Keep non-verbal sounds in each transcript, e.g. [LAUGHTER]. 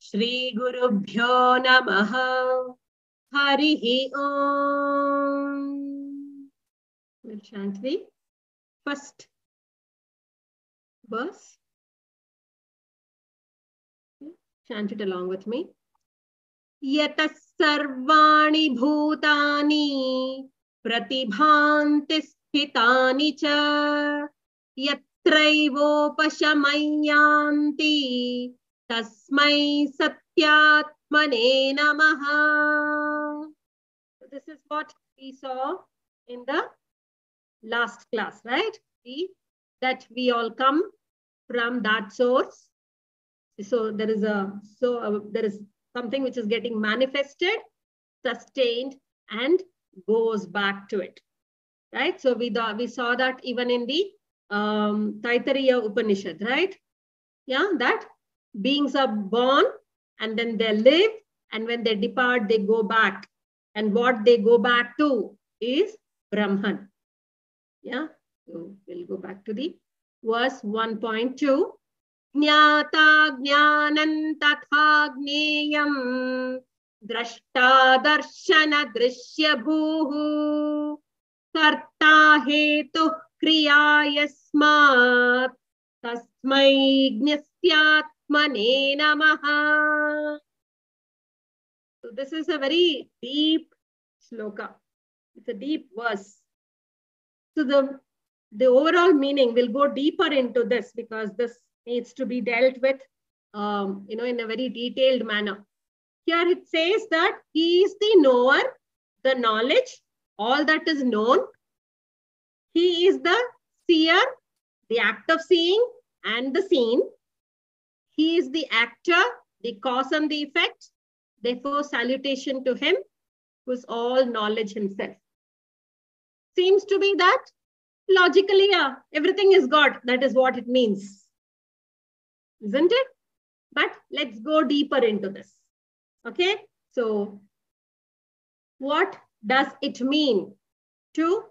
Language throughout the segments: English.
श्रीगुरुभ्यो नम। हरि ओम्। शान्ति फस्ट् बस् शान्ति अलाङ्ग् वित् मी यतः सर्वाणि भूतानि प्रतिभान्ति स्थितानि च यत्रैवोपशमय्यान्ति तस्मै सत्यात्मने नमः This is what we saw in the last class, right? We, that we all come from that source. So there is a so uh, there is something which is getting manifested, sustained, and goes back to it. Right? So we, we saw that even in the um, Taittiriya Upanishad, right? Yeah, that beings are born and then they live, and when they depart, they go back. And what they go back to is Brahman. Yeah, so we'll go back to the verse 1.2. ज्ञाता ज्ञानं तथा ज्ञेयम् द्रष्टादर्शनदृश्यभूः कर्ता हेतुः क्रिया यस्मात् तस्मै ज्ञस्यात्मने नमः So this is a very deep sloka. It's a deep verse. So the, the overall meaning will go deeper into this because this needs to be dealt with um, you know, in a very detailed manner. Here it says that he is the knower, the knowledge, all that is known. He is the seer, the act of seeing and the seen. He is the actor, the cause and the effect. Therefore, salutation to him, who is all knowledge himself. Seems to be that logically, yeah, everything is God. That is what it means isn't it? But let's go deeper into this. Okay, so what does it mean to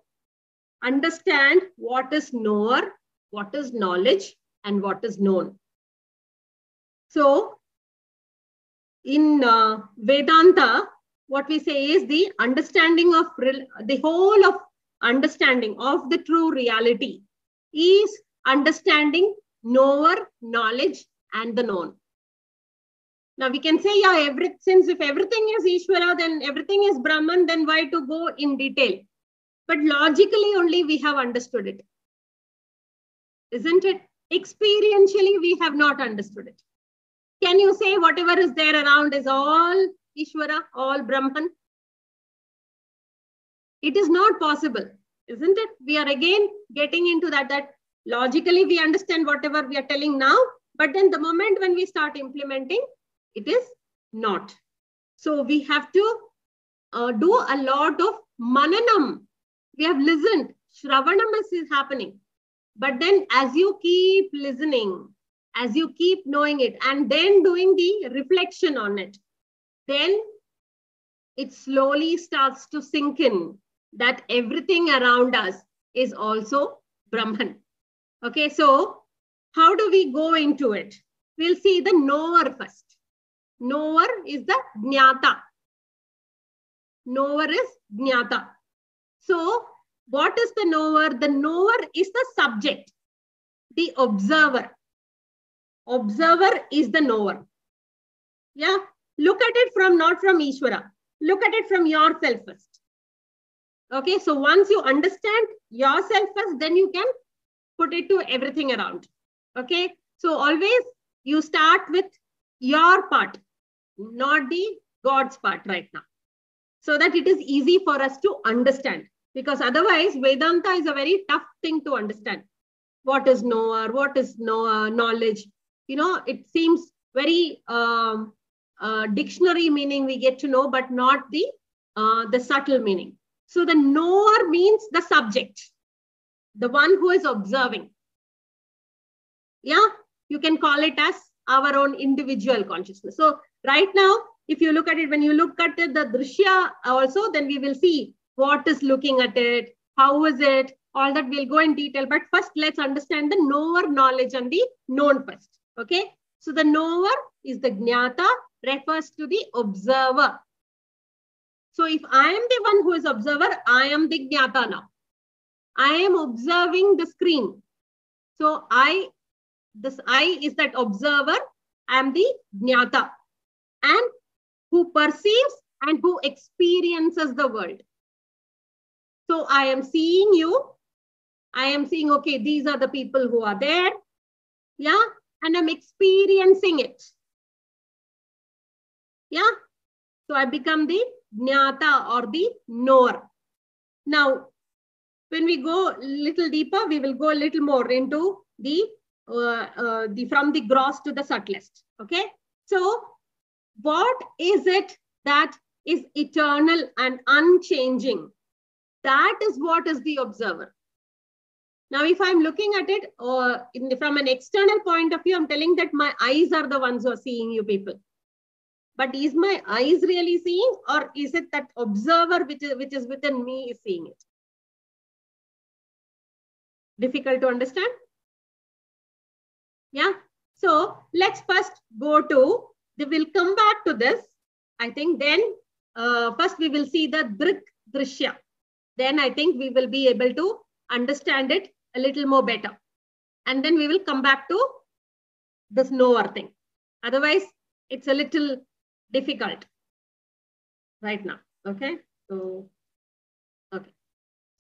understand what is knower, what is knowledge, and what is known? So, in uh, Vedanta, what we say is the understanding of the whole of understanding of the true reality is understanding knower, knowledge, and the known. Now we can say, yeah, every, since if everything is Ishvara, then everything is Brahman, then why to go in detail? But logically only we have understood it. Isn't it? Experientially, we have not understood it. Can you say whatever is there around is all Ishvara, all Brahman? It is not possible, isn't it? We are again getting into that, that logically we understand whatever we are telling now but then the moment when we start implementing it is not. So we have to uh, do a lot of mananam. We have listened. Shravanam is happening. But then as you keep listening as you keep knowing it and then doing the reflection on it then it slowly starts to sink in that everything around us is also brahman. Okay, so how do we go into it? We'll see the knower first. Knower is the jnata. Knower is jnata. So what is the knower? The knower is the subject, the observer. Observer is the knower. Yeah, look at it from not from Ishvara. Look at it from yourself first. Okay, so once you understand yourself first, then you can put it to everything around. Okay. So always you start with your part, not the God's part right now. So that it is easy for us to understand. Because otherwise, Vedanta is a very tough thing to understand. What is knower? What is know, knowledge? You know, it seems very um, uh, dictionary meaning we get to know, but not the uh, the subtle meaning. So the knower means the subject the one who is observing. Yeah, you can call it as our own individual consciousness. So right now, if you look at it, when you look at it, the drishya also, then we will see what is looking at it, how is it, all that we'll go in detail. But first, let's understand the knower knowledge and the known first. Okay. So the knower is the jnata, refers to the observer. So if I am the one who is observer, I am the jnata now. I am observing the screen. So I, this I is that observer. I am the jnata. And who perceives and who experiences the world. So I am seeing you. I am seeing, okay, these are the people who are there. Yeah. And I'm experiencing it. Yeah. So I become the jnata or the knower. Now, when we go little deeper, we will go a little more into the, uh, uh, the from the gross to the subtlest. Okay. So what is it that is eternal and unchanging? That is what is the observer. Now, if I'm looking at it uh, the, from an external point of view, I'm telling that my eyes are the ones who are seeing you people. But is my eyes really seeing or is it that observer which is, which is within me is seeing it? Difficult to understand? Yeah. So let's first go to, we'll come back to this. I think then uh, first we will see the drik drishya. Then I think we will be able to understand it a little more better. And then we will come back to this knower thing. Otherwise, it's a little difficult right now. Okay. So, okay.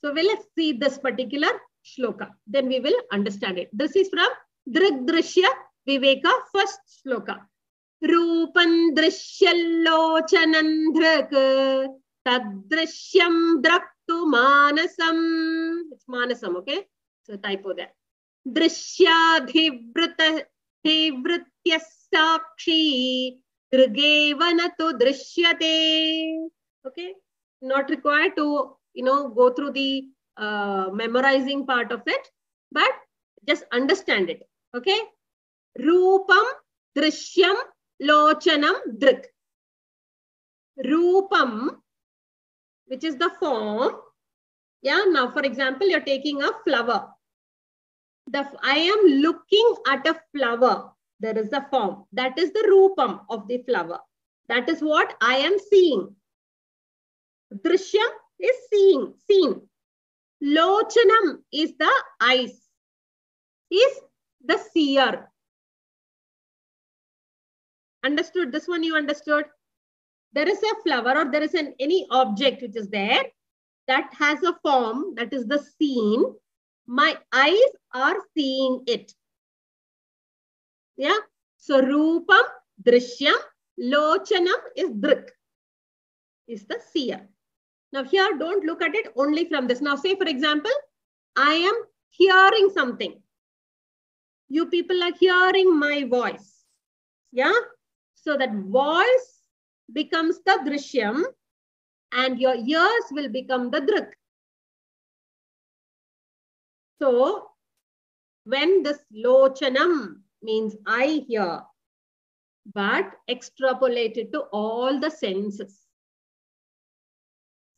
So we'll let's see this particular shloka. Then we will understand it. This is from Drigdrishya Viveka, first shloka. Rupan drishyallochanan dhrak tadrishyam draktu manasam. It's manasam, okay? So typo there. Drishyadhivrita dhivritya sakshi Drigevana to drishyate. Okay, not required to you know go through the uh, memorizing part of it, but just understand it. Okay, Rupam, Drishyam, Lochanam, Drik. Rupam, which is the form. Yeah, now for example, you're taking a flower. The, I am looking at a flower there is a form. That is the rupam of the flower. That is what I am seeing. Drishyam is seeing, seen. Lochanam is the eyes, is the seer. Understood? This one you understood? There is a flower or there is an any object which is there that has a form that is the seen. My eyes are seeing it. Yeah. So Rupam, Drishyam, Lochanam is Drik, is the seer. Now here, don't look at it only from this. Now say, for example, I am hearing something. You people are hearing my voice. Yeah. So that voice becomes the Drishyam and your ears will become the Drik. So when this Lochanam means I hear, but extrapolated to all the senses.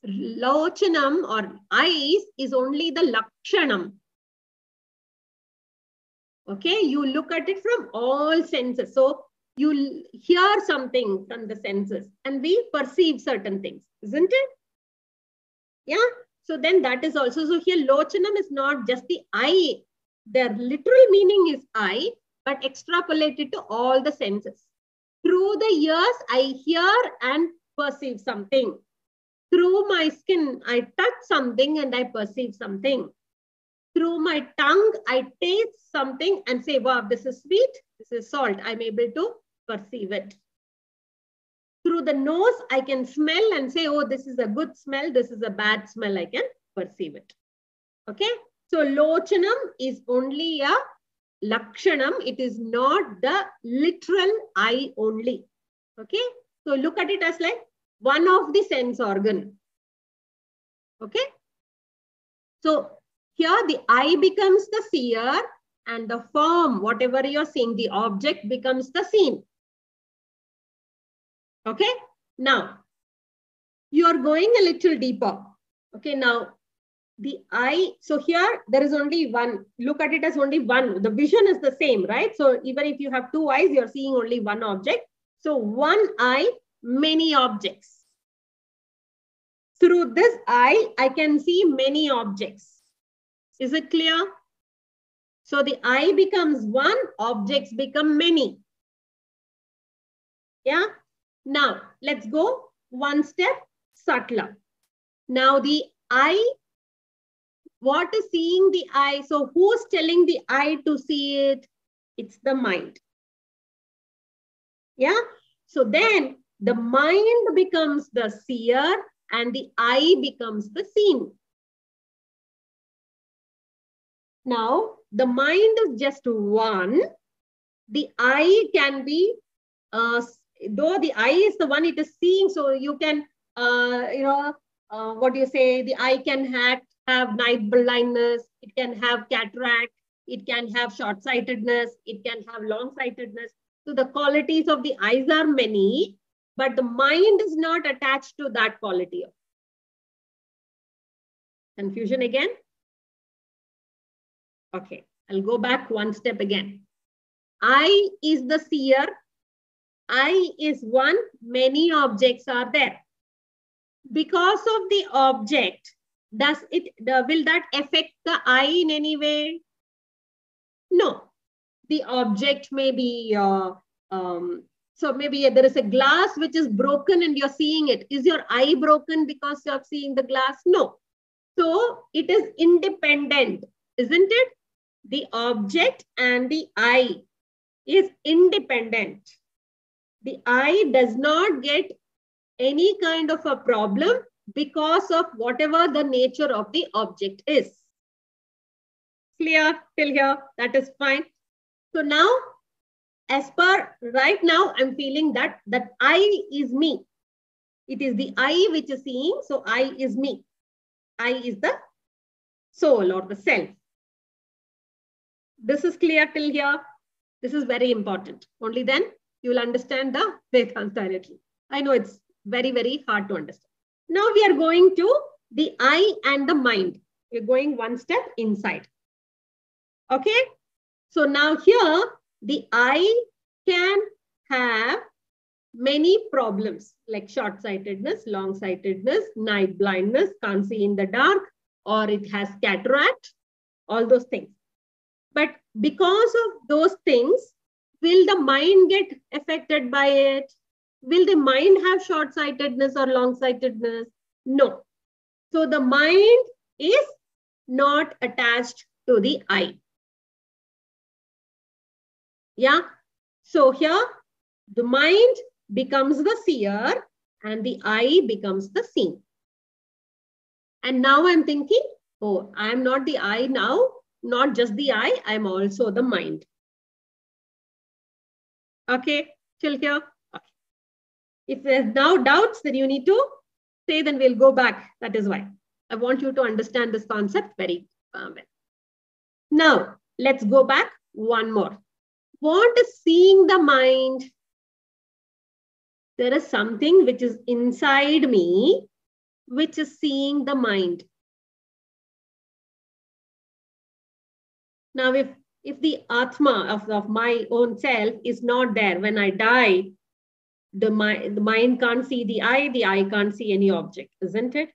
Lochanam or eyes is only the lakshanam. Okay, you look at it from all senses. So you hear something from the senses and we perceive certain things, isn't it? Yeah. So then that is also, so here lochanam is not just the eye. Their literal meaning is eye, but extrapolated to all the senses. Through the ears, I hear and perceive something. Through my skin, I touch something and I perceive something. Through my tongue, I taste something and say, wow, this is sweet, this is salt. I'm able to perceive it. Through the nose, I can smell and say, oh, this is a good smell, this is a bad smell, I can perceive it. Okay, so lochanam is only a lakshanam, it is not the literal eye only. Okay. So look at it as like one of the sense organ. Okay. So here the eye becomes the seer and the form, whatever you're seeing, the object becomes the seen. Okay. Now, you are going a little deeper. Okay. Now, the eye, so here there is only one, look at it as only one. The vision is the same, right? So even if you have two eyes, you're seeing only one object. So one eye, many objects. Through this eye, I can see many objects. Is it clear? So the eye becomes one, objects become many. Yeah. Now let's go one step subtler. Now the eye, what is seeing the eye? So who's telling the eye to see it? It's the mind. Yeah. So then the mind becomes the seer and the eye becomes the seen. Now, the mind is just one. The eye can be, uh, though the eye is the one it is seeing, so you can, uh, you know, uh, what do you say? The eye can have, have night blindness, it can have cataract, it can have short-sightedness, it can have long-sightedness. So the qualities of the eyes are many, but the mind is not attached to that quality. Confusion again? Okay, I'll go back one step again. I is the seer. I is one, many objects are there. Because of the object, does it, will that affect the eye in any way? No. The object may be uh, um, so maybe there is a glass which is broken and you're seeing it. Is your eye broken because you're seeing the glass? No. So it is independent, isn't it? The object and the eye is independent. The eye does not get any kind of a problem because of whatever the nature of the object is. Clear till here? That is fine. So now as per right now, I'm feeling that that I is me. It is the I which is seeing. So I is me. I is the soul or the self. This is clear till here. This is very important. Only then you will understand the Vedanta directly. I know it's very, very hard to understand. Now we are going to the eye and the mind. We're going one step inside. Okay. So now here the eye can have many problems like short-sightedness, long-sightedness, night blindness, can't see in the dark, or it has cataract, all those things. But because of those things, will the mind get affected by it? Will the mind have short-sightedness or long-sightedness? No. So the mind is not attached to the eye. Yeah. So here the mind becomes the seer and the eye becomes the seen. And now I'm thinking, oh, I'm not the eye now, not just the eye, I'm also the mind. Okay, till here. Okay. If there's now doubts, then you need to say, then we'll go back. That is why. I want you to understand this concept very uh, well. Now, let's go back one more. What is seeing the mind? There is something which is inside me, which is seeing the mind. Now, if, if the Atma of, of my own self is not there when I die, the, mind, the mind can't see the eye, the eye can't see any object, isn't it?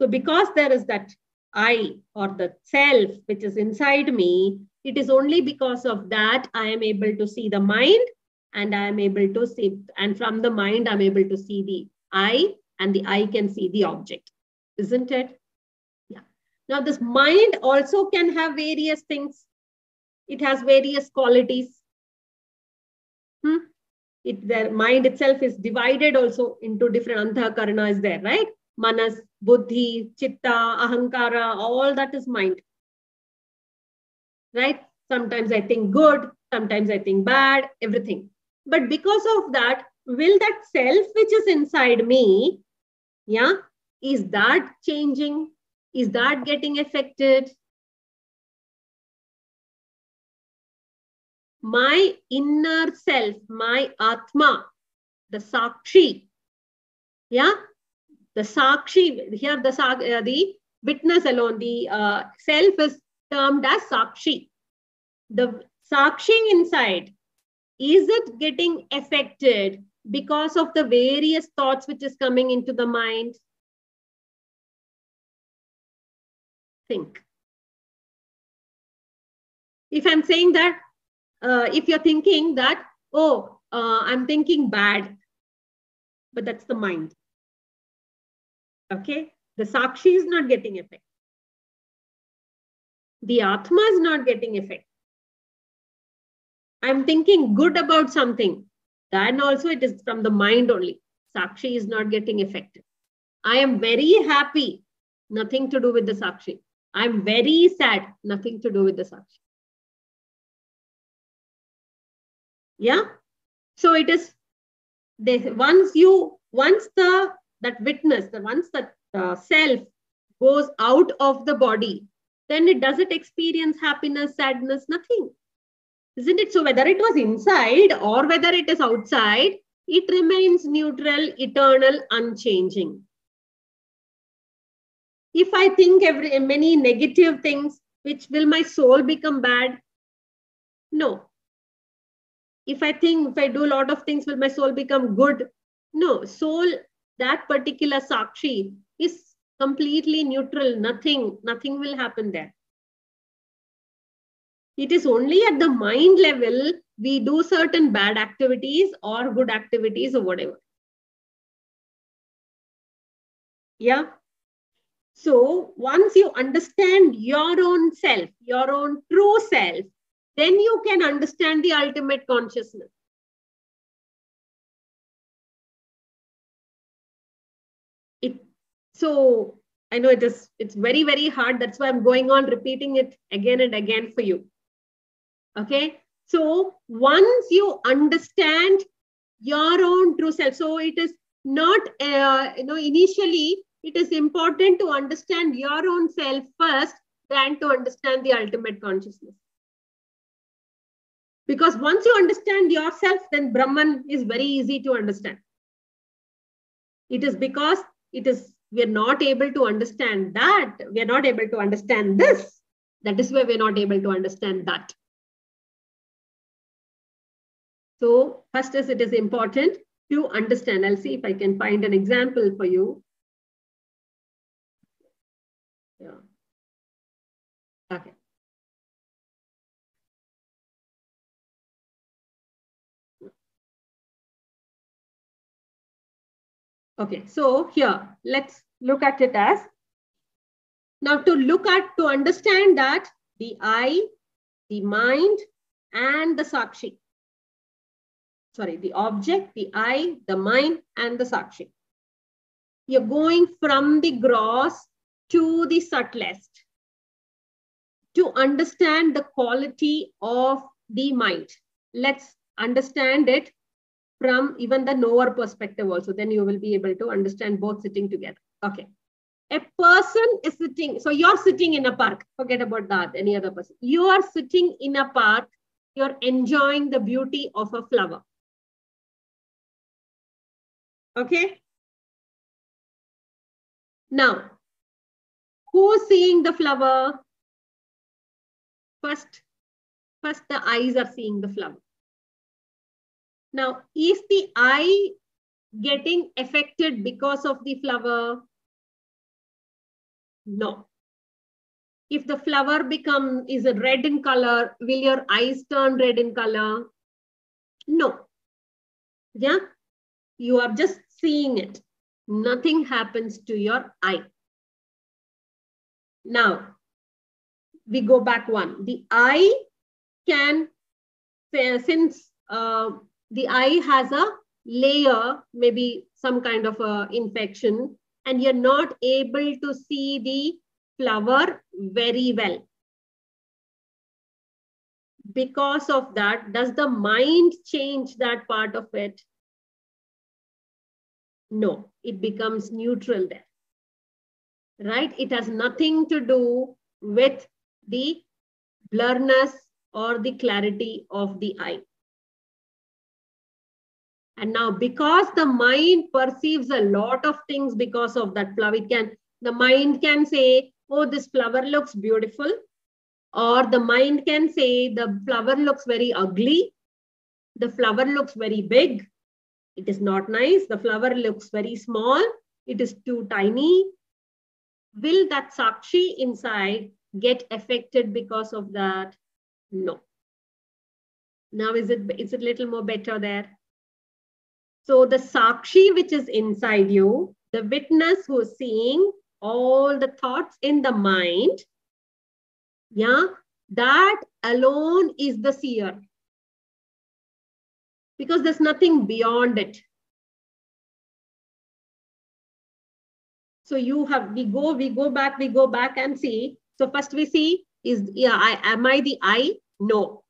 So because there is that I or the self which is inside me, it is only because of that I am able to see the mind and I am able to see, and from the mind, I'm able to see the eye and the eye can see the object, isn't it? Yeah. Now, this mind also can have various things. It has various qualities. Hmm? It, the mind itself is divided also into different antahkarana is there, right? Manas, buddhi, chitta, ahankara, all that is mind right? Sometimes I think good, sometimes I think bad, everything. But because of that, will that self which is inside me, yeah, is that changing? Is that getting affected? My inner self, my Atma, the Sakshi, yeah, the Sakshi, here the, uh, the witness alone. The uh, self is termed as Sakshi. The Sakshi inside, is it getting affected because of the various thoughts which is coming into the mind? Think. If I'm saying that, uh, if you're thinking that, oh, uh, I'm thinking bad, but that's the mind. Okay, the Sakshi is not getting effect. The Atma is not getting effect. I'm thinking good about something. Then also it is from the mind only. Sakshi is not getting affected. I am very happy. Nothing to do with the Sakshi. I'm very sad. Nothing to do with the Sakshi. Yeah. So it is they, once you once the that witness, the once that uh, self goes out of the body, then it doesn't experience happiness, sadness, nothing. Isn't it? So whether it was inside or whether it is outside, it remains neutral, eternal, unchanging. If I think every many negative things, which will my soul become bad? No. If I think, if I do a lot of things, will my soul become good? No. Soul, that particular sakshi is completely neutral. Nothing, nothing will happen there. It is only at the mind level we do certain bad activities or good activities or whatever. Yeah. So once you understand your own self, your own true self, then you can understand the ultimate consciousness. It, so I know it is, it's very, very hard. That's why I'm going on repeating it again and again for you. Okay. So once you understand your own true self, so it is not, uh, you know, initially it is important to understand your own self first than to understand the ultimate consciousness. Because once you understand yourself, then Brahman is very easy to understand. It is because it is we are not able to understand that. We are not able to understand this. That is why we are not able to understand that. So first is it is important to understand. I'll see if I can find an example for you. Okay, so here, let's look at it as, now to look at, to understand that the I, the mind, and the Sakshi sorry, the object, the I, the mind, and the Sakshi. You're going from the gross to the subtlest to understand the quality of the mind. Let's understand it from even the knower perspective also. Then you will be able to understand both sitting together. Okay. A person is sitting, so you're sitting in a park. Forget about that, any other person. You are sitting in a park. You're enjoying the beauty of a flower. Okay. Now, who's seeing the flower? First, first the eyes are seeing the flower. Now, is the eye getting affected because of the flower? No. If the flower become is red in color, will your eyes turn red in color? No. Yeah. You are just seeing it. Nothing happens to your eye. Now, we go back one. The eye can, since uh, the eye has a layer, maybe some kind of a infection, and you're not able to see the flower very well. Because of that, does the mind change that part of it? No, it becomes neutral there. Right? It has nothing to do with the blurriness or the clarity of the eye. And now, because the mind perceives a lot of things because of that flower, it can The mind can say, oh, this flower looks beautiful. Or the mind can say, the flower looks very ugly. The flower looks very big. It is not nice. The flower looks very small. It is too tiny. Will that Sakshi inside get affected because of that? No. Now, is it, is it a little more better there? So the Sakshi, which is inside you, the witness who is seeing all the thoughts in the mind, yeah, that alone is the seer. Because there's nothing beyond it. So you have, we go, we go back, we go back and see. So first we see, is, yeah, I, am I the I? No.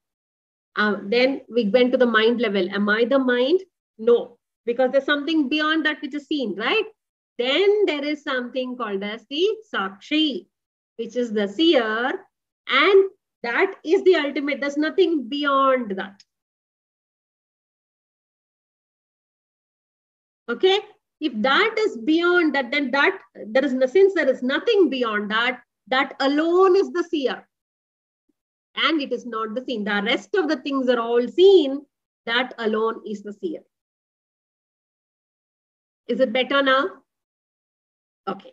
Uh, then we went to the mind level. Am I the mind? No, because there's something beyond that which is seen, right? Then there is something called as the Sakshi, which is the seer. And that is the ultimate. There's nothing beyond that. Okay. If that is beyond that, then that there is no, since there is nothing beyond that, that alone is the seer and it is not the seen. The rest of the things are all seen. That alone is the seer. Is it better now? Okay.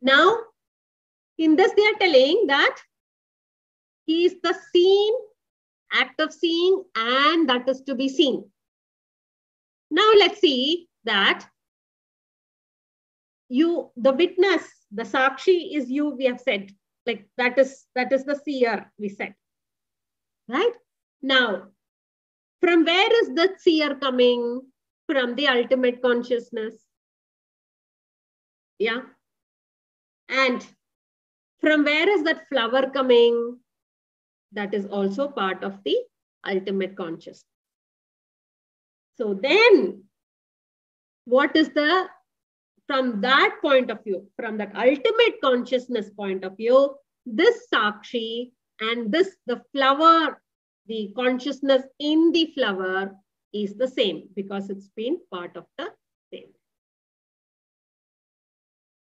Now, in this, they are telling that he is the seen, act of seeing, and that is to be seen. Now, let's see that you, the witness, the sakshi is you, we have said. Like that is that is the seer, we said. Right? Now, from where is that seer coming? From the ultimate consciousness. Yeah. And from where is that flower coming? That is also part of the ultimate consciousness. So then, what is the, from that point of view, from that ultimate consciousness point of view, this Sakshi and this, the flower, the consciousness in the flower is the same because it's been part of the same.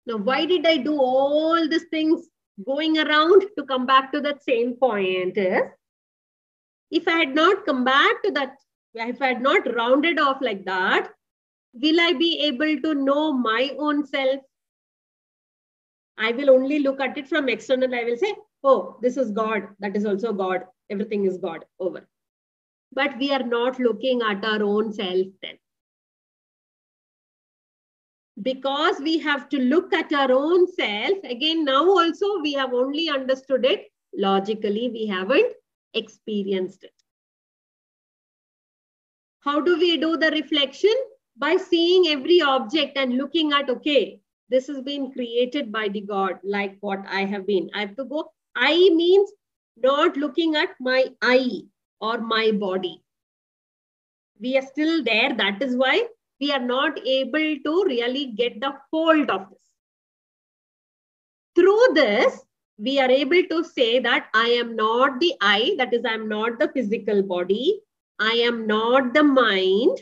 Now, why did I do all these things going around to come back to that same point is, if I had not come back to that, if I had not rounded off like that, will I be able to know my own self? I will only look at it from external. I will say, oh, this is God. That is also God. Everything is God. Over. But we are not looking at our own self then. Because we have to look at our own self, again, now also we have only understood it logically, we haven't experienced it. How do we do the reflection? By seeing every object and looking at, okay, this has been created by the God, like what I have been. I have to go I means not looking at my eye or my body. We are still there. That is why we are not able to really get the hold of this. Through this, we are able to say that I am not the I, that is, I am not the physical body. I am not the mind.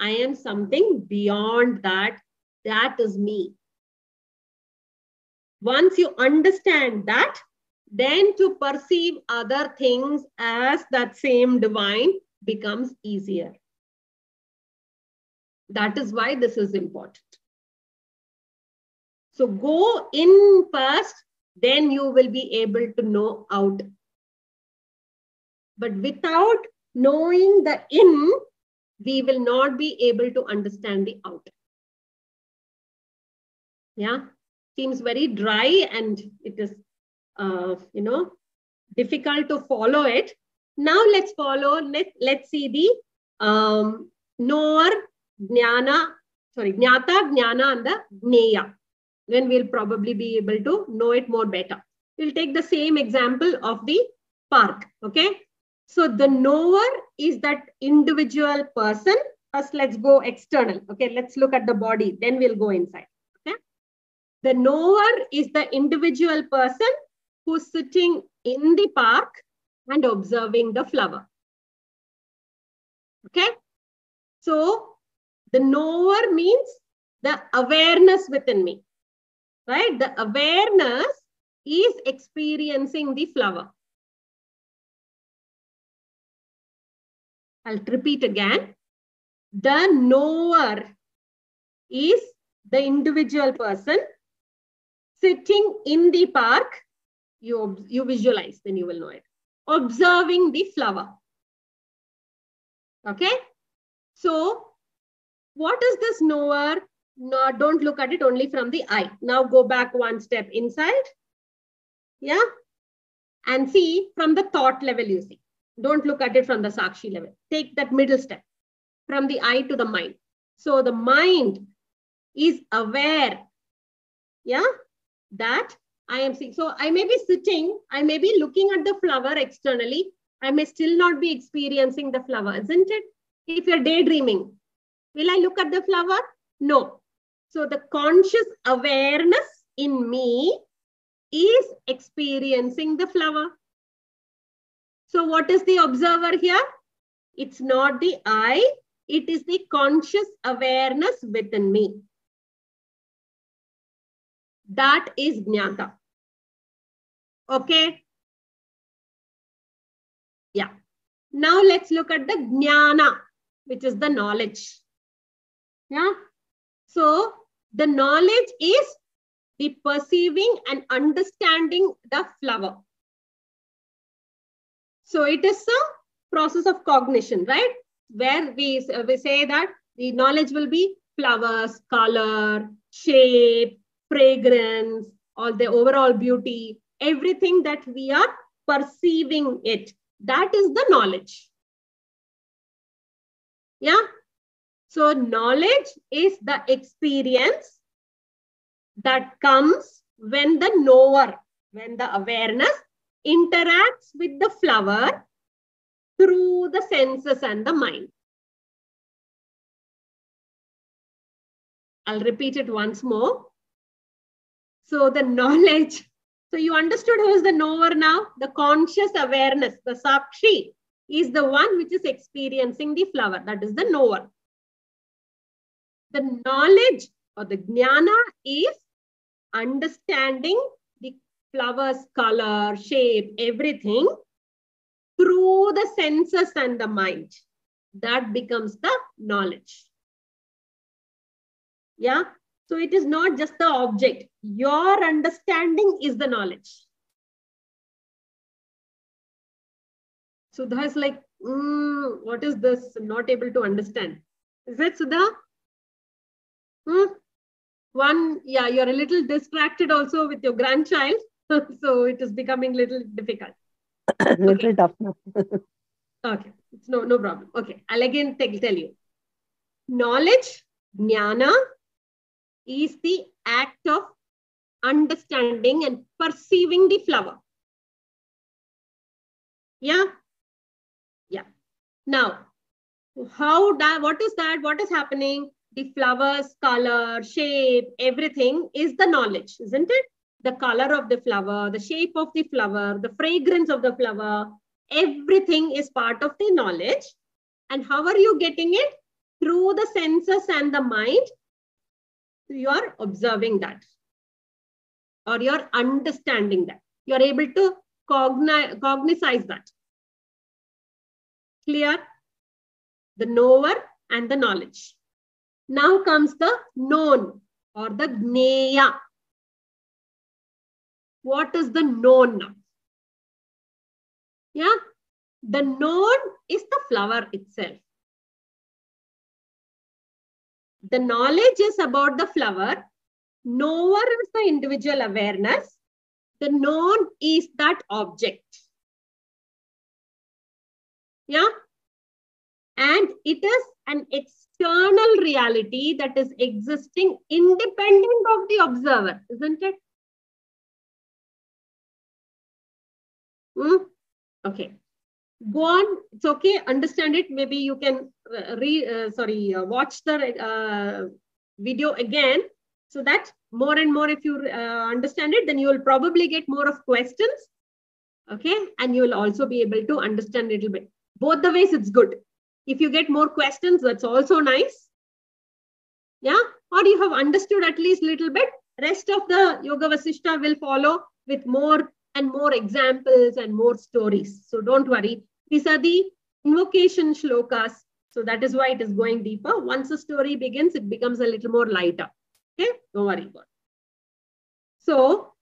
I am something beyond that. That is me. Once you understand that, then to perceive other things as that same divine becomes easier. That is why this is important. So go in first, then you will be able to know out. But without knowing the in, we will not be able to understand the out. Yeah, seems very dry and it is uh, you know, difficult to follow it. Now let's follow, let, let's see the um, knower, jnana, sorry, jnata, jnana and the jneya. Then we'll probably be able to know it more better. We'll take the same example of the park, okay? So the knower is that individual person. First, let's go external. Okay, let's look at the body. Then we'll go inside. Okay. The knower is the individual person who's sitting in the park and observing the flower. Okay. So the knower means the awareness within me. right? The awareness is experiencing the flower. I'll repeat again. The knower is the individual person sitting in the park. You, you visualize, then you will know it. Observing the flower. Okay. So what is this knower? No, don't look at it only from the eye. Now go back one step inside. Yeah. And see from the thought level you see. Don't look at it from the Sakshi level. Take that middle step from the eye to the mind. So the mind is aware, yeah, that I am seeing. So I may be sitting, I may be looking at the flower externally. I may still not be experiencing the flower, isn't it? If you're daydreaming, will I look at the flower? No. So the conscious awareness in me is experiencing the flower. So what is the observer here? It's not the I, it is the conscious awareness within me. That is jnata. Okay. Yeah. Now let's look at the jnana, which is the knowledge. Yeah. So the knowledge is the perceiving and understanding the flower. So it is a process of cognition, right? Where we, we say that the knowledge will be flowers, color, shape, fragrance, or the overall beauty, everything that we are perceiving it. That is the knowledge. Yeah. So knowledge is the experience that comes when the knower, when the awareness interacts with the flower through the senses and the mind. I'll repeat it once more. So the [LAUGHS] knowledge, so you understood who is the knower now? The conscious awareness, the sakshi is the one which is experiencing the flower. That is the knower. The knowledge or the jnana is understanding the flowers, color, shape, everything through the senses and the mind. That becomes the knowledge. Yeah. So it is not just the object. Your understanding is the knowledge. So that's like, mm, what is this? Not able to understand. Is it Sudha? Hmm? One, yeah, you're a little distracted also with your grandchild. [LAUGHS] so it is becoming little difficult. [COUGHS] little tough now. [LAUGHS] okay, it's no, no problem. Okay, I'll again tell you. Knowledge, jnana, is the act of understanding and perceiving the flower. Yeah? Yeah. Now, how that, what is that? What is happening? The flowers, color, shape, everything is the knowledge, isn't it? the color of the flower, the shape of the flower, the fragrance of the flower, everything is part of the knowledge. And how are you getting it? Through the senses and the mind, you are observing that or you're understanding that. You're able to cognize, that. Clear? The knower and the knowledge. Now comes the known or the jneya what is the known? Yeah, the known is the flower itself. The knowledge is about the flower. Knower is the individual awareness. The known is that object. Yeah. And it is an external reality that is existing independent of the observer, isn't it? Hmm? Okay. Go on. It's okay. Understand it. Maybe you can uh, re uh, sorry uh, watch the uh, video again so that more and more if you uh, understand it then you will probably get more of questions okay and you will also be able to understand a little bit both the ways it's good if you get more questions that's also nice yeah or you have understood at least little bit Rest of the Yoga Vasishta will follow with more and more examples and more stories. So don't worry. These are the invocation shlokas. So that is why it is going deeper. Once the story begins, it becomes a little more lighter. Okay, don't worry about it. So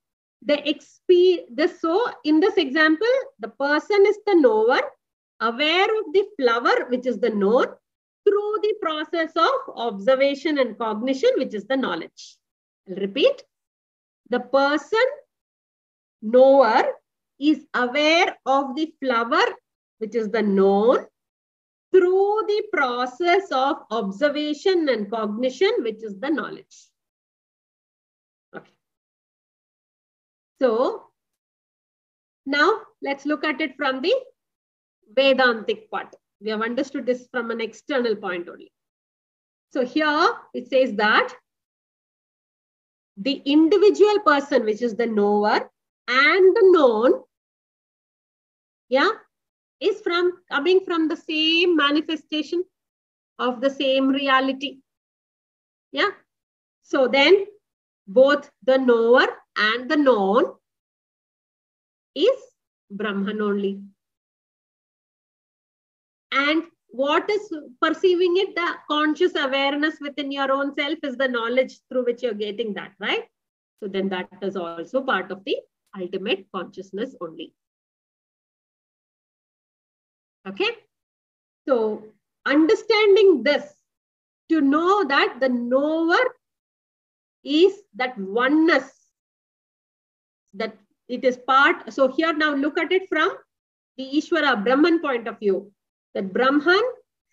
the XP, this so in this example, the person is the knower, aware of the flower, which is the known, through the process of observation and cognition, which is the knowledge. I'll repeat. The person knower is aware of the flower, which is the known, through the process of observation and cognition, which is the knowledge. Okay. So now let's look at it from the Vedantic part. We have understood this from an external point only. So here it says that the individual person, which is the knower, and the known, yeah, is from coming from the same manifestation of the same reality. Yeah. So then both the knower and the known is Brahman only. And what is perceiving it, the conscious awareness within your own self is the knowledge through which you're getting that, right? So then that is also part of the ultimate consciousness only. Okay. So understanding this, to know that the knower is that oneness, that it is part. So here now look at it from the Ishvara Brahman point of view. That Brahman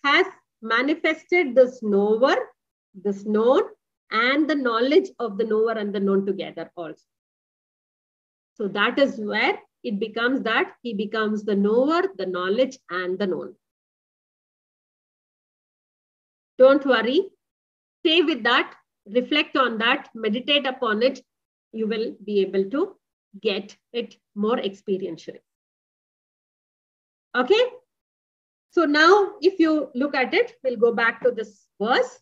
has manifested this knower, this known, and the knowledge of the knower and the known together also. So that is where it becomes that he becomes the knower, the knowledge, and the known. Don't worry. Stay with that. Reflect on that. Meditate upon it. You will be able to get it more experientially. Okay. So now if you look at it, we'll go back to this verse.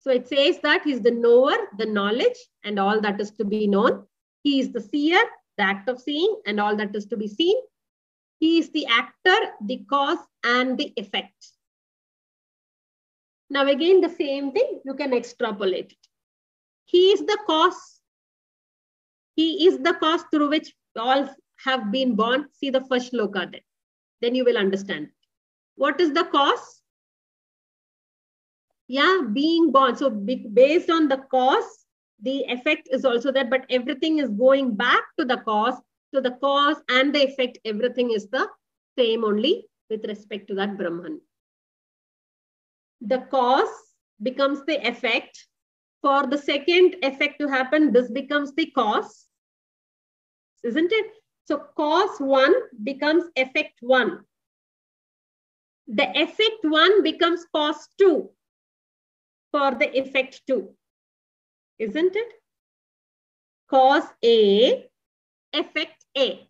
So it says that he's the knower, the knowledge, and all that is to be known. He is the seer, the act of seeing, and all that is to be seen. He is the actor, the cause, and the effect. Now, again, the same thing, you can extrapolate it. He is the cause. He is the cause through which all have been born. See the first shloka then. Then you will understand. What is the cause? Yeah, being born. So based on the cause, the effect is also there, but everything is going back to the cause. So the cause and the effect, everything is the same only with respect to that Brahman. The cause becomes the effect. For the second effect to happen, this becomes the cause. Isn't it? So cause one becomes effect one. The effect one becomes cause two for the effect two isn't it? Cause A, effect A.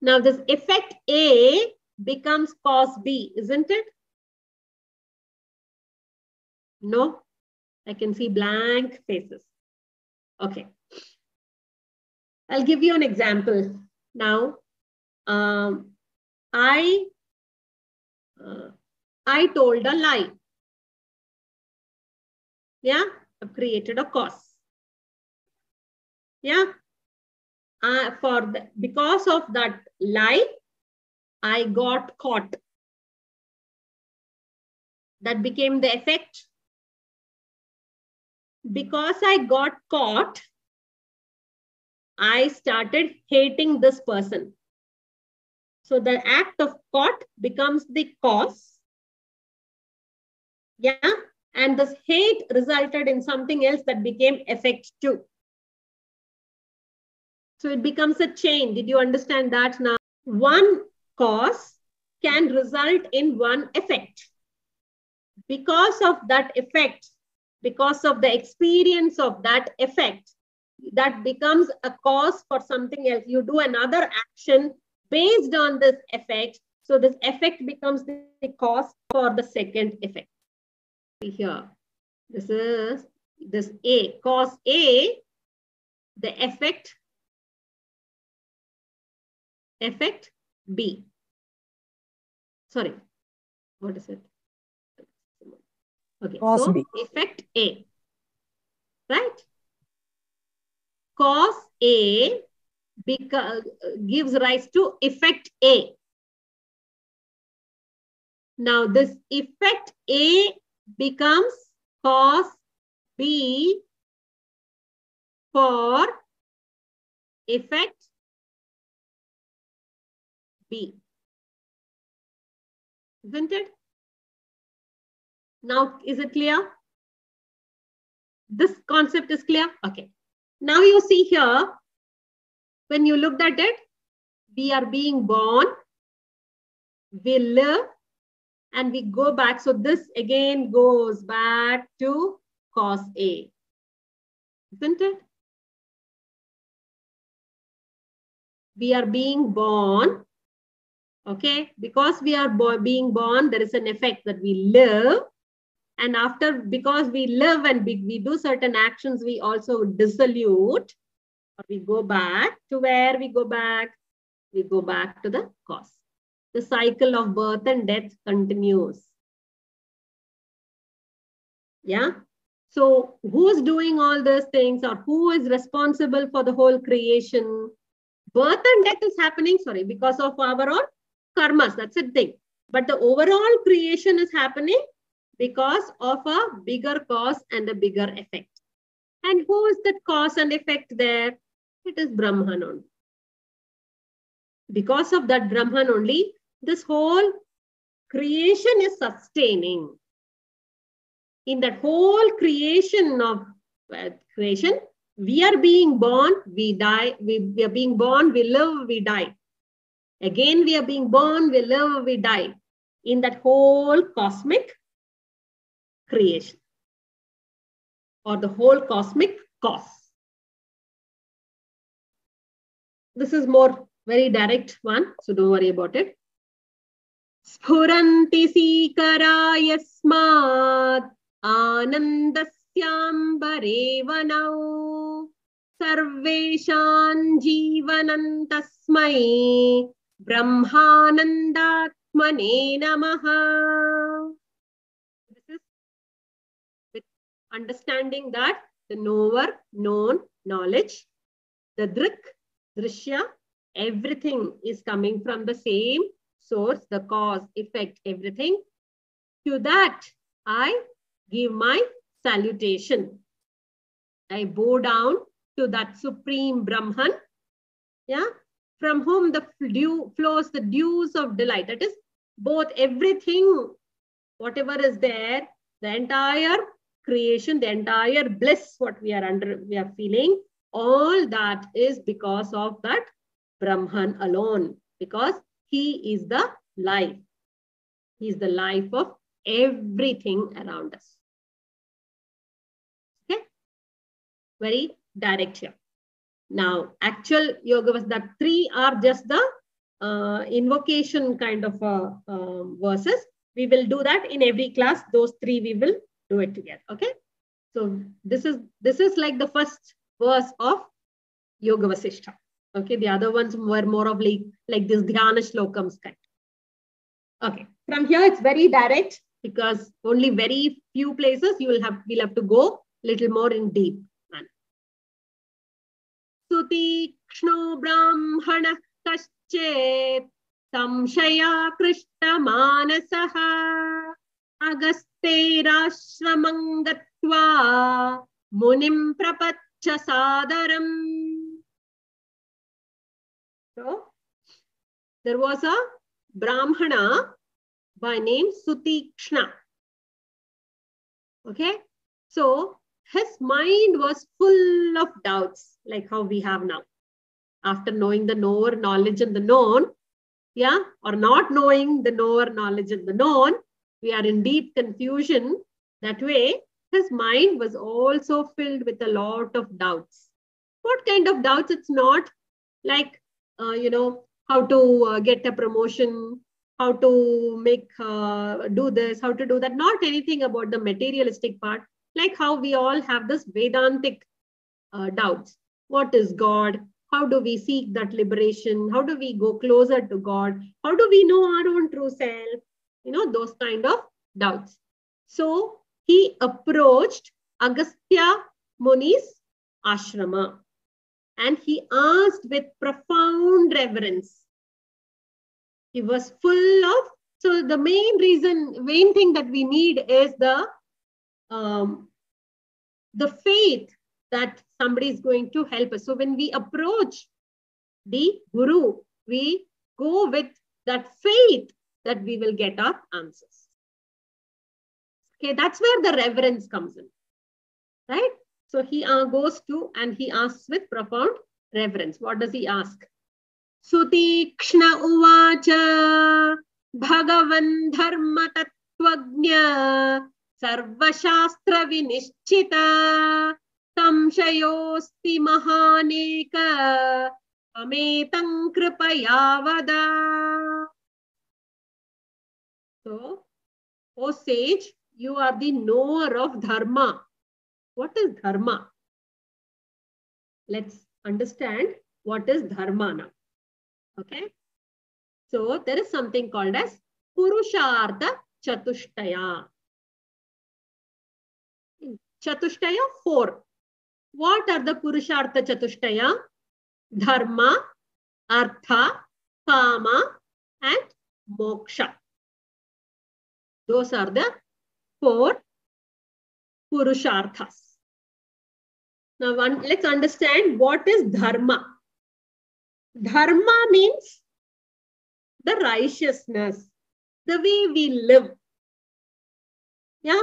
Now this effect A becomes cause B, isn't it? No, I can see blank faces. Okay. I'll give you an example. Now, um, I, uh, I told a lie yeah? I've created a cause. Yeah? Uh, for the, because of that lie i got caught. That became the effect. Because i got caught i started hating this person. So the act of caught becomes the cause. Yeah and this hate resulted in something else that became effect two. So it becomes a chain. Did you understand that now? One cause can result in one effect. Because of that effect, because of the experience of that effect, that becomes a cause for something else. You do another action based on this effect. So this effect becomes the cause for the second effect here. This is this A, cos A, the effect, effect B. Sorry, what is it? Okay, Cos so B. effect A, right? Cos A beca- gives rise to effect A. Now this effect A becomes cos B for effect B. Isn't it? Now, is it clear? This concept is clear? Okay. Now you see here, when you looked at it, we are being born, we live, and we go back. So this again goes back to cos A. Isn't it? We are being born. Okay, because we are bo being born, there is an effect that we live. And after, because we live and we, we do certain actions, we also dissolute. Or we go back to where we go back? We go back to the cause the cycle of birth and death continues. Yeah. So who's doing all those things or who is responsible for the whole creation? Birth and death is happening, sorry, because of our own karmas. That's a thing. But the overall creation is happening because of a bigger cause and a bigger effect. And who is that cause and effect there? It is Brahman only. Because of that Brahman only, this whole creation is sustaining. In that whole creation of uh, creation, we are being born, we die, we, we are being born, we live, we die. Again, we are being born, we live, we die. In that whole cosmic creation or the whole cosmic cause. This is more very direct one, so don't worry about it. स्फुरन्ति सीकरा यस्मात् आनन्दस्याम्बरे वनौ सर्वेषां जीवनं तस्मै ब्रह्मानन्दात्मने नमः understanding that the knower, known, knowledge, the drik, drishya, everything is coming from the same source, the cause, effect, everything. To that, I give my salutation. I bow down to that supreme Brahman, yeah, from whom the dew flows the dews of delight. That is both everything, whatever is there, the entire creation, the entire bliss, what we are under, we are feeling, all that is because of that Brahman alone, because he is the life. He is the life of everything around us. Okay? Very direct here. Now, actual yoga was that three are just the uh, invocation kind of uh, um, verses. We will do that in every class. Those three we will do it together. Okay. So this is this is like the first verse of Yoga Vasishtha. Okay, the other ones were more of like, like this dhyana shlokams kind. Okay, from here it's very direct because only very few places you will have we'll have to go little more in deep manner. Sutikshno brahmana kaschet samshaya krishna manasaha agasteraashramangatva munim prapacha sadaram So there was a Brahmana by name Sutikshna. Okay, so his mind was full of doubts, like how we have now. After knowing the knower, knowledge, and the known, yeah, or not knowing the knower, knowledge, and the known, we are in deep confusion. That way, his mind was also filled with a lot of doubts. What kind of doubts? It's not like uh, you know, how to uh, get a promotion, how to make, uh, do this, how to do that. Not anything about the materialistic part. Like how we all have this Vedantic uh, doubts. What is God? How do we seek that liberation? How do we go closer to God? How do we know our own true self? You know, those kind of doubts. So he approached Agastya Muni's ashrama and he asked with profound reverence. He was full of, so the main reason, main thing that we need is the um, the faith that somebody is going to help us. So when we approach the Guru, we go with that faith that we will get our answers. Okay, that's where the reverence comes in, right? So he uh, goes to and he asks with profound reverence. What does he ask? Sutikshna uvacha bhagavan dharma tattvagnya sarvashastra vinischita संशयोऽस्ति महानेक अमेतं कृपया वद So, O sage, you are the knower of dharma. What is dharma? Let's understand what is dharma now. Okay. So there is something called as Purushartha Chatushtaya. Chatushtaya, four. What are the Purushartha Chatushtaya? Dharma, Artha, Kama, and Moksha. Those are the four Purusharthas. Now, one, let's understand what is dharma. Dharma means the righteousness, the way we live. Yeah,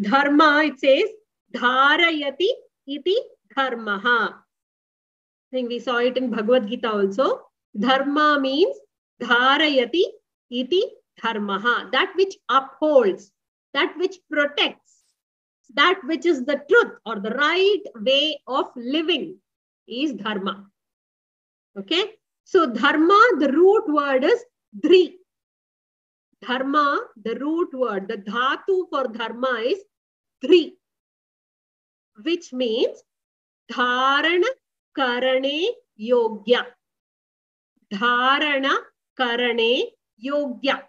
dharma, it says, dharayati iti dharmaha. I think we saw it in Bhagavad Gita also. Dharma means dharayati iti dharmaha, that which upholds, that which protects, that which is the truth or the right way of living is dharma. Okay. So dharma, the root word is dhri. Dharma, the root word, the dhatu for dharma is dhri, which means dharana karane yogya. Dharana karane yogya.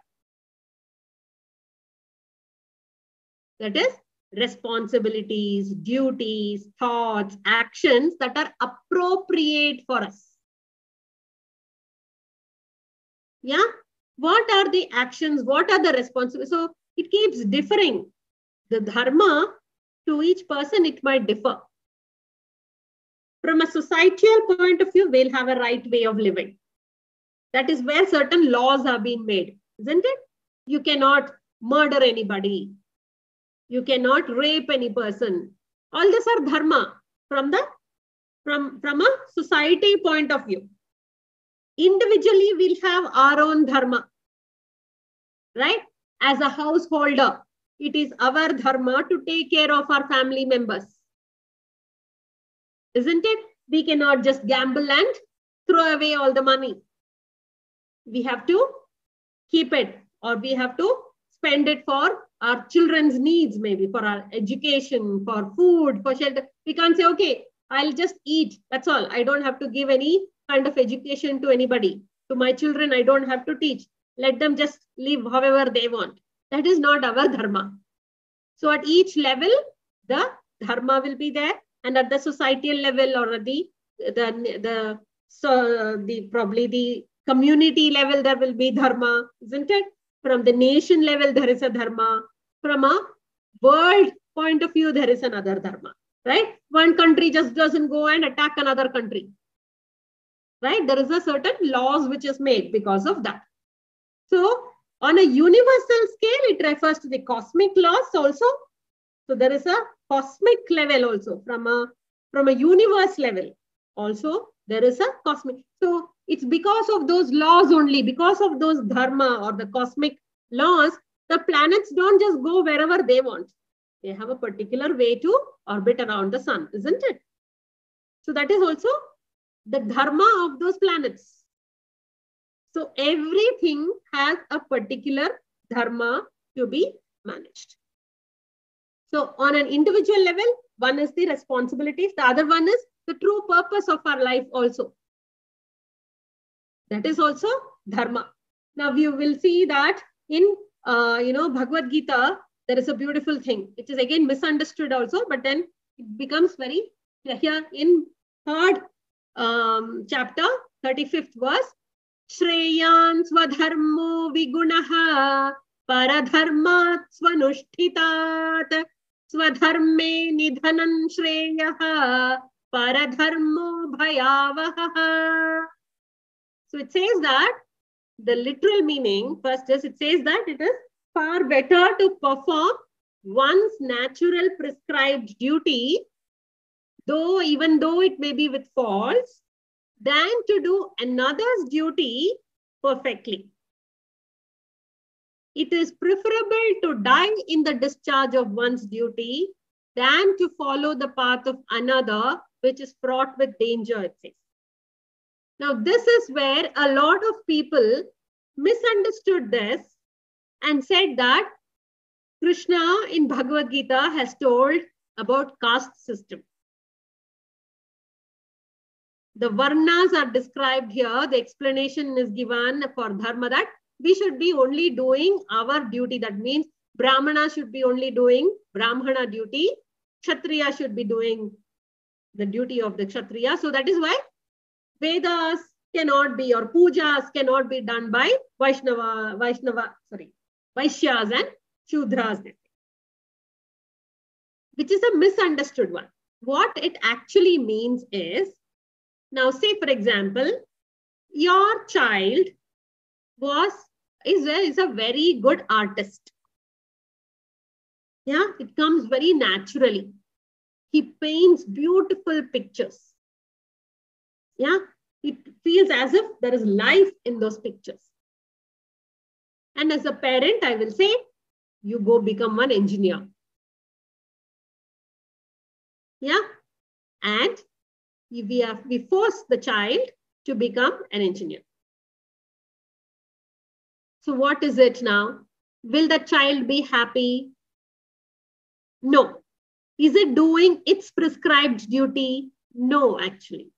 That is responsibilities, duties, thoughts, actions that are appropriate for us. Yeah. What are the actions? What are the responsibilities? So it keeps differing. The dharma to each person, it might differ. From a societal point of view, we'll have a right way of living. That is where certain laws are being made, isn't it? You cannot murder anybody. You cannot rape any person. All these are dharma from the from, from a society point of view. Individually, we'll have our own dharma. Right? As a householder, it is our dharma to take care of our family members. Isn't it? We cannot just gamble and throw away all the money. We have to keep it or we have to spend it for our children's needs, maybe for our education, for food, for shelter. We can't say, okay, I'll just eat. That's all. I don't have to give any kind of education to anybody. To my children, I don't have to teach. Let them just live however they want. That is not our dharma. So at each level, the dharma will be there. And at the societal level or the, the, the, so the probably the community level, there will be dharma, isn't it? From the nation level, there is a dharma. From a world point of view, there is another dharma, right? One country just doesn't go and attack another country, right? There is a certain laws which is made because of that. So on a universal scale, it refers to the cosmic laws also. So there is a cosmic level also from a, from a universe level. Also, there is a cosmic. So it's because of those laws only, because of those dharma or the cosmic laws, the planets don't just go wherever they want. They have a particular way to orbit around the sun, isn't it? So that is also the dharma of those planets. So everything has a particular dharma to be managed. So on an individual level, one is the responsibilities. The other one is the true purpose of our life also. That is also dharma. Now you will see that in, uh, you know, Bhagavad Gita, there is a beautiful thing, which is again misunderstood also, but then it becomes very here in third um, chapter, 35th verse, Shreyan Swadharmo Vigunaha Paradharmat Swanushtitat Swadharme Nidhanan Shreyaha Paradharmo Bhayavaha. So it says that the literal meaning first is it says that it is far better to perform one's natural prescribed duty, though even though it may be with faults, than to do another's duty perfectly. It is preferable to die in the discharge of one's duty than to follow the path of another, which is fraught with danger, it says. Now, this is where a lot of people misunderstood this and said that Krishna in Bhagavad Gita has told about caste system. The varnas are described here. The explanation is given for dharma that we should be only doing our duty. That means Brahmana should be only doing Brahmana duty. Kshatriya should be doing the duty of the Kshatriya. So that is why Vedas cannot be or pujas cannot be done by Vaishnava, Vaishnava, sorry, Vaishyas and Shudras, which is a misunderstood one. What it actually means is, now say for example, your child was is a, is a very good artist. Yeah, it comes very naturally. He paints beautiful pictures. Yeah, it feels as if there is life in those pictures. And as a parent, I will say, you go become one engineer. Yeah. And we, have, we force the child to become an engineer. So what is it now? Will the child be happy? No. Is it doing its prescribed duty? No, actually.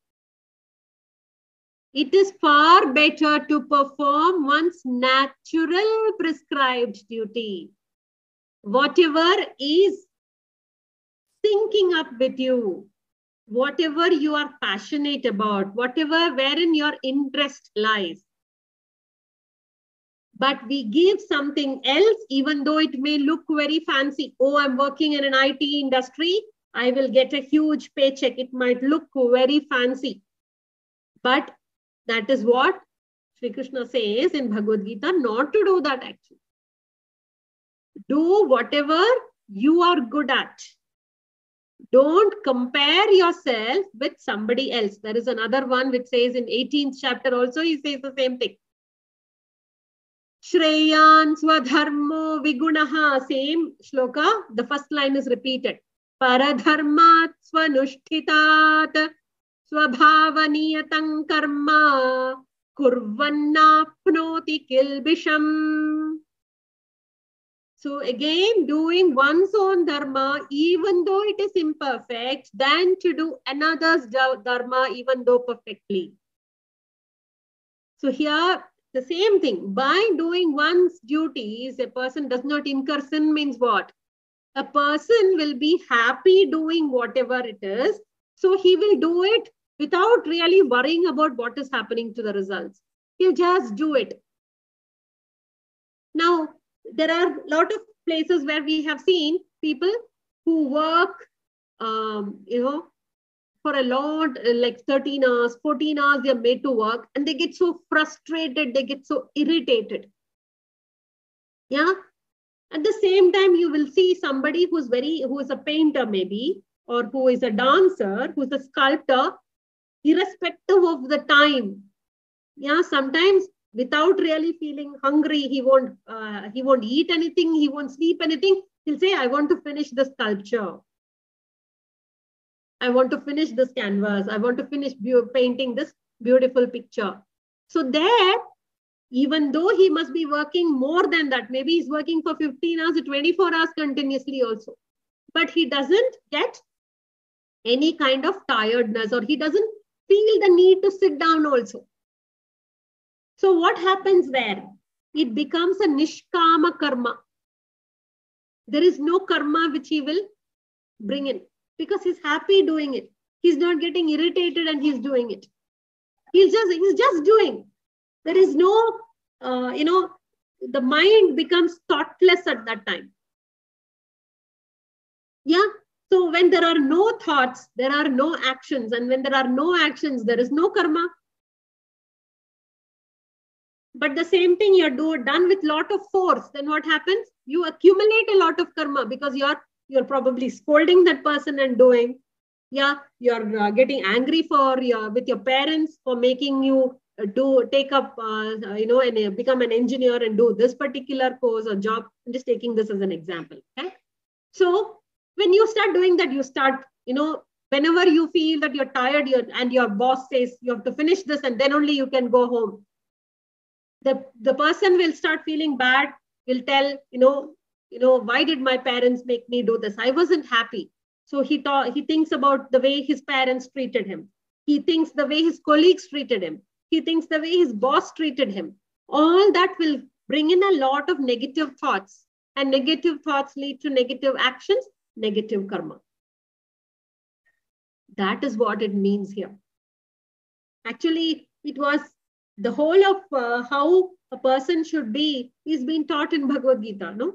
It is far better to perform one's natural prescribed duty. Whatever is syncing up with you, whatever you are passionate about, whatever wherein your interest lies. But we give something else, even though it may look very fancy. Oh, I'm working in an IT industry. I will get a huge paycheck. It might look very fancy. But that is what Sri Krishna says in Bhagavad Gita, not to do that actually. Do whatever you are good at. Don't compare yourself with somebody else. There is another one which says in 18th chapter also, he says the same thing. Shreyan Swadharmo Vigunaha, same shloka, the first line is repeated. Paradharmat Swanushtitat स्वभावनियतं कर्म kurvanapnoti kilbisham. So again, doing one's own dharma, even though it is imperfect, than to do another's dharma, even though perfectly. So here, the same thing. By doing one's duties, a person does not incur sin means what? A person will be happy doing whatever it is. So he will do it without really worrying about what is happening to the results. He'll just do it. Now, there are a lot of places where we have seen people who work, um, you know, for a lot, like 13 hours, 14 hours, they're made to work and they get so frustrated, they get so irritated. Yeah. At the same time, you will see somebody who's very, who is a painter maybe, or who is a dancer, who's a sculptor, irrespective of the time. Yeah, sometimes without really feeling hungry, he won't uh, he won't eat anything, he won't sleep anything. He'll say, I want to finish the sculpture. I want to finish this canvas. I want to finish painting this beautiful picture. So there, even though he must be working more than that, maybe he's working for 15 hours, 24 hours continuously also. but he doesn't get any kind of tiredness or he doesn't feel the need to sit down also. So what happens there? It becomes a nishkama karma. There is no karma which he will bring in because he's happy doing it. He's not getting irritated and he's doing it. He's just he's just doing. There is no, uh, you know, the mind becomes thoughtless at that time. Yeah. So when there are no thoughts, there are no actions. And when there are no actions, there is no karma. But the same thing you're do, done with lot of force, then what happens? You accumulate a lot of karma because you're you're probably scolding that person and doing. Yeah, you're uh, getting angry for your with your parents for making you do take up uh, you know and uh, become an engineer and do this particular course or job i'm just taking this as an example okay so when you start doing that you start you know whenever you feel that you're tired you're, and your boss says you have to finish this and then only you can go home the the person will start feeling bad will tell you know you know why did my parents make me do this? I wasn't happy. So he thought he thinks about the way his parents treated him. He thinks the way his colleagues treated him. He thinks the way his boss treated him. All that will bring in a lot of negative thoughts, and negative thoughts lead to negative actions, negative karma. That is what it means here. Actually, it was the whole of uh, how a person should be is being taught in Bhagavad Gita, no?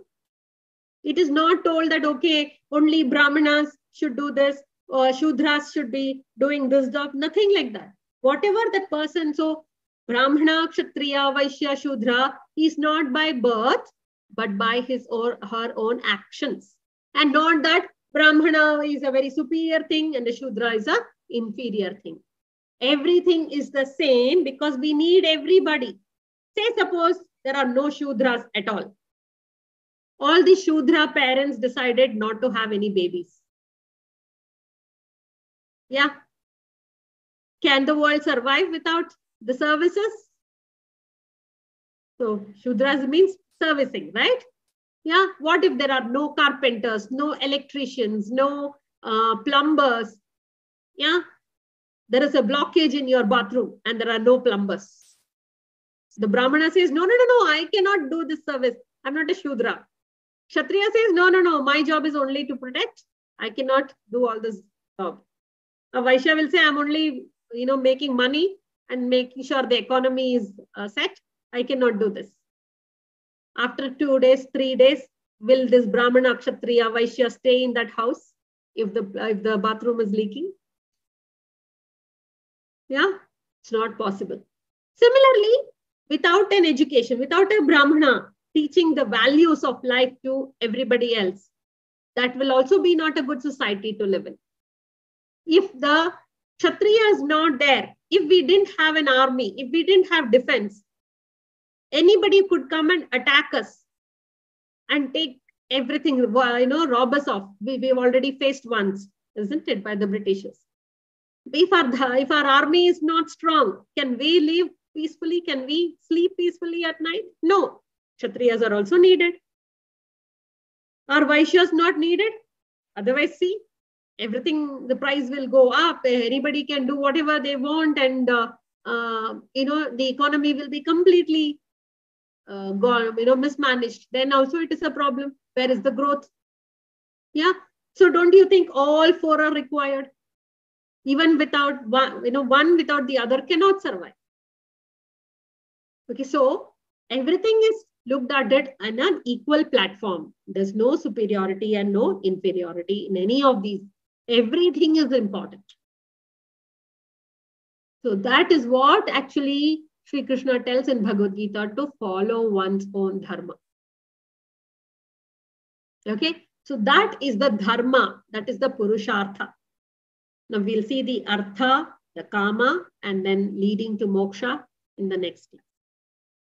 It is not told that, okay, only Brahmanas should do this, or Shudras should be doing this job, nothing like that whatever that person, so Brahmana, Kshatriya, Vaishya, Shudra, is not by birth, but by his or her own actions. And not that Brahmana is a very superior thing and the Shudra is a inferior thing. Everything is the same because we need everybody. Say suppose there are no Shudras at all. All the Shudra parents decided not to have any babies. Yeah, can the world survive without the services? So Shudras means servicing, right? Yeah. What if there are no carpenters, no electricians, no uh, plumbers? Yeah. There is a blockage in your bathroom and there are no plumbers. The Brahmana says, no, no, no, no, I cannot do this service. I'm not a Shudra. Kshatriya says, no, no, no, my job is only to protect. I cannot do all this job. A Vaishya will say, I'm only you know, making money and making sure the economy is uh, set. I cannot do this. After two days, three days, will this Brahman, Kshatriya, Vaishya stay in that house if the, if the bathroom is leaking? Yeah, it's not possible. Similarly, without an education, without a Brahmana teaching the values of life to everybody else, that will also be not a good society to live in. If the Kshatriya is not there. If we didn't have an army, if we didn't have defense, anybody could come and attack us and take everything, you know, rob us off. We, we've already faced once, isn't it, by the Britishers. If our, if our army is not strong, can we live peacefully? Can we sleep peacefully at night? No. Kshatriyas are also needed. Are Vaishyas not needed? Otherwise, see, everything the price will go up anybody can do whatever they want and uh, uh, you know the economy will be completely uh, gone you know mismanaged. Then also it is a problem. Where is the growth? Yeah. So don't you think all four are required? Even without one you know one without the other cannot survive. Okay so everything is looked at it on an equal platform. There's no superiority and no inferiority in any of these. Everything is important. So that is what actually Sri Krishna tells in Bhagavad Gita to follow one's own dharma. Okay, so that is the dharma, that is the purushartha. Now we'll see the artha, the kama, and then leading to moksha in the next class.